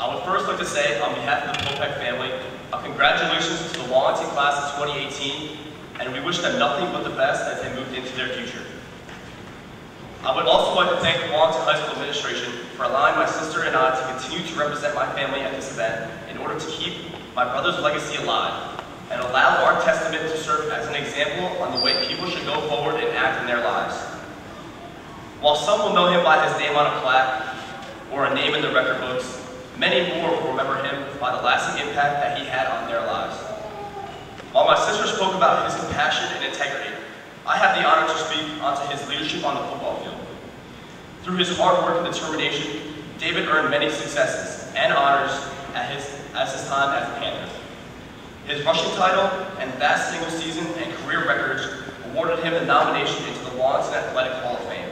I would first like to say, on behalf of the Popek family, a congratulations to the Wallington class of 2018, and we wish them nothing but the best as they move into their future. I would also like to thank the Wallington High School administration for allowing my sister and I to continue to represent my family at this event in order to keep my brother's legacy alive and allow our testament to serve as an example on the way people should go forward and act in their lives. While some will know him by his name on a plaque or a name in the record books, many more will remember him by the lasting impact that he had on their lives. While my sister spoke about his compassion and integrity, I have the honor to speak onto his leadership on the football field. Through his hard work and determination, David earned many successes and honors at his, as his time as a Panther. His rushing title and vast single season and career records awarded him the nomination into the Wallington Athletic Hall of Fame.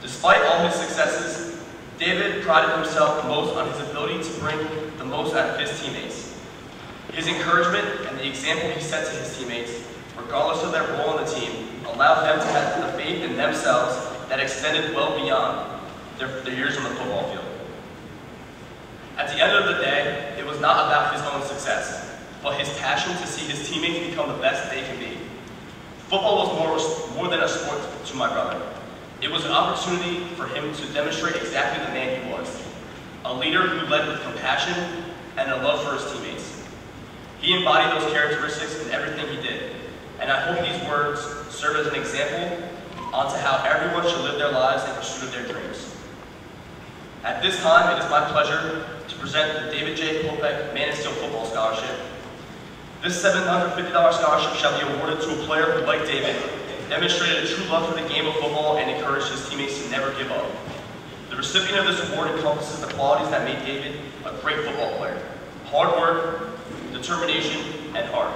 Despite all his successes, David prided himself most on his ability to bring the most out of his teammates. His encouragement and the example he set to his teammates, regardless of their role in the team, allowed them to have the faith in themselves that extended well beyond their, their years on the football field. At the end of the day, it was not about his own success but his passion to see his teammates become the best they can be. Football was more, more than a sport to my brother. It was an opportunity for him to demonstrate exactly the man he was, a leader who led with compassion and a love for his teammates. He embodied those characteristics in everything he did, and I hope these words serve as an example onto how everyone should live their lives in pursuit of their dreams. At this time, it is my pleasure to present the David J. Popek Man of Steel Football Scholarship this $750 scholarship shall be awarded to a player who, like David, demonstrated a true love for the game of football and encouraged his teammates to never give up. The recipient of this award encompasses the qualities that made David a great football player. Hard work, determination, and heart.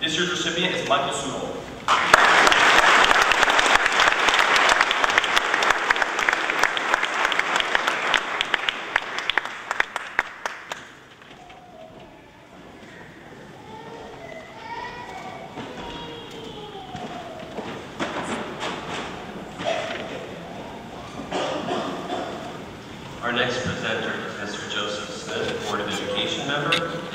This year's recipient is Michael Sudol. Our next presenter is Mr. Joseph Smith, Board of Education member.